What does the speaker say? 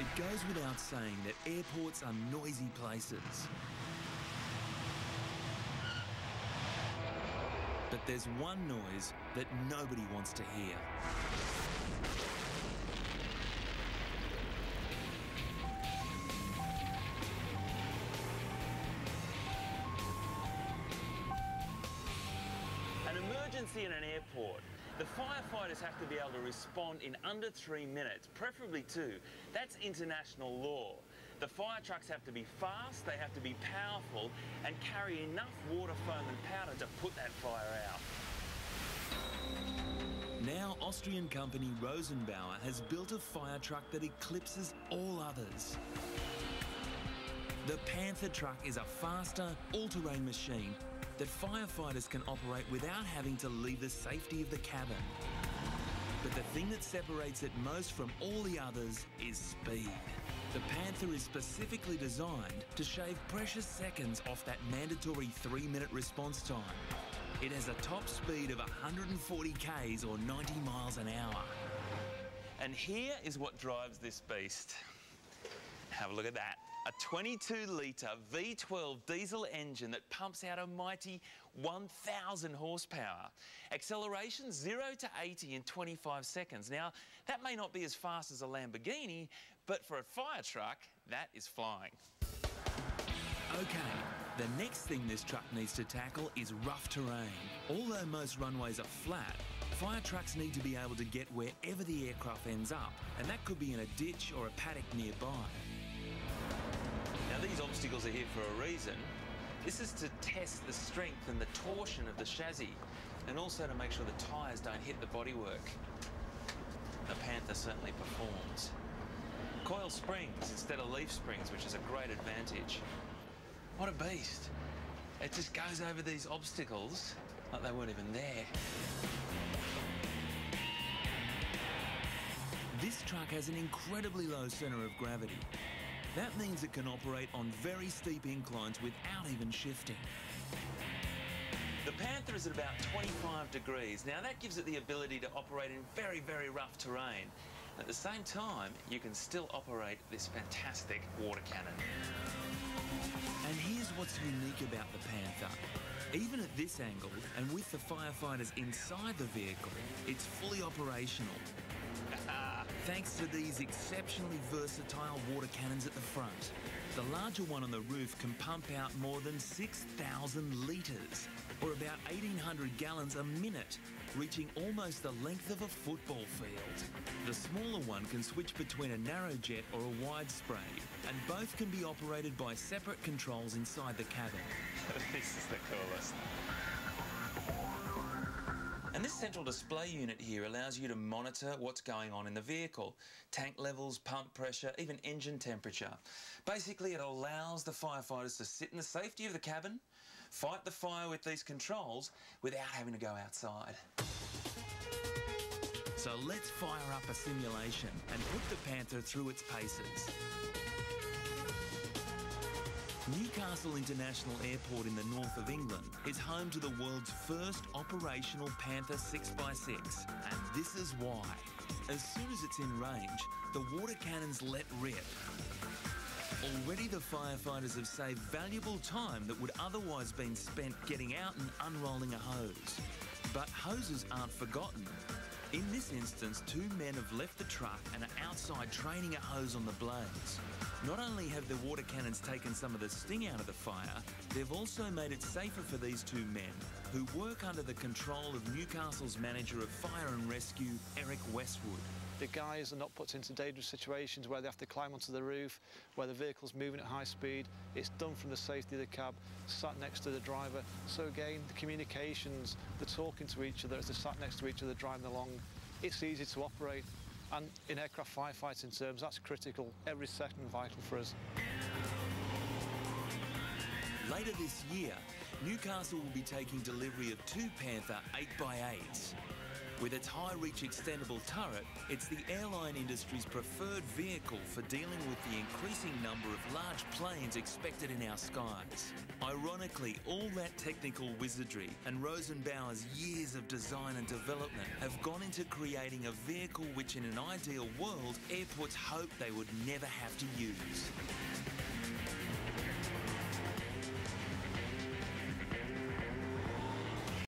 It goes without saying that airports are noisy places. But there's one noise that nobody wants to hear. An emergency in an airport. The firefighters have to be able to respond in under three minutes, preferably two. That's international law. The fire trucks have to be fast, they have to be powerful, and carry enough water, foam, and powder to put that fire out. Now, Austrian company Rosenbauer has built a fire truck that eclipses all others. The Panther truck is a faster, all-terrain machine that firefighters can operate without having to leave the safety of the cabin. But the thing that separates it most from all the others is speed. The Panther is specifically designed to shave precious seconds off that mandatory three-minute response time. It has a top speed of 140 k's or 90 miles an hour. And here is what drives this beast. Have a look at that. A 22 litre V12 diesel engine that pumps out a mighty 1,000 horsepower. Acceleration 0 to 80 in 25 seconds. Now, that may not be as fast as a Lamborghini, but for a fire truck, that is flying. Okay, the next thing this truck needs to tackle is rough terrain. Although most runways are flat, fire trucks need to be able to get wherever the aircraft ends up, and that could be in a ditch or a paddock nearby. These obstacles are here for a reason. This is to test the strength and the torsion of the chassis, and also to make sure the tyres don't hit the bodywork. The Panther certainly performs. Coil springs instead of leaf springs, which is a great advantage. What a beast. It just goes over these obstacles like they weren't even there. This truck has an incredibly low centre of gravity. That means it can operate on very steep inclines without even shifting. The Panther is at about 25 degrees. Now that gives it the ability to operate in very, very rough terrain. At the same time, you can still operate this fantastic water cannon. And here's what's unique about the Panther. Even at this angle, and with the firefighters inside the vehicle, it's fully operational. Thanks to these exceptionally versatile water cannons at the front. The larger one on the roof can pump out more than 6,000 litres, or about 1,800 gallons a minute, reaching almost the length of a football field. The smaller one can switch between a narrow jet or a wide spray, and both can be operated by separate controls inside the cabin. this is the coolest. And this central display unit here allows you to monitor what's going on in the vehicle. Tank levels, pump pressure, even engine temperature. Basically, it allows the firefighters to sit in the safety of the cabin, fight the fire with these controls without having to go outside. So let's fire up a simulation and put the Panther through its paces. Newcastle International Airport in the north of England is home to the world's first operational Panther 6x6, and this is why. As soon as it's in range, the water cannons let rip. Already the firefighters have saved valuable time that would otherwise been spent getting out and unrolling a hose. But hoses aren't forgotten. In this instance, two men have left the truck and are outside training a hose on the blades. Not only have the water cannons taken some of the sting out of the fire, they've also made it safer for these two men, who work under the control of Newcastle's manager of fire and rescue, Eric Westwood. The guys are not put into dangerous situations where they have to climb onto the roof, where the vehicle's moving at high speed. It's done from the safety of the cab, sat next to the driver. So again, the communications, the talking to each other as they're sat next to each other driving along, it's easy to operate. And in aircraft firefighting terms, that's critical, every second vital for us. Later this year, Newcastle will be taking delivery of two Panther 8x8s. With its high-reach extendable turret, it's the airline industry's preferred vehicle for dealing with the increasing number of large planes expected in our skies. Ironically, all that technical wizardry and Rosenbauer's years of design and development have gone into creating a vehicle which in an ideal world airports hope they would never have to use.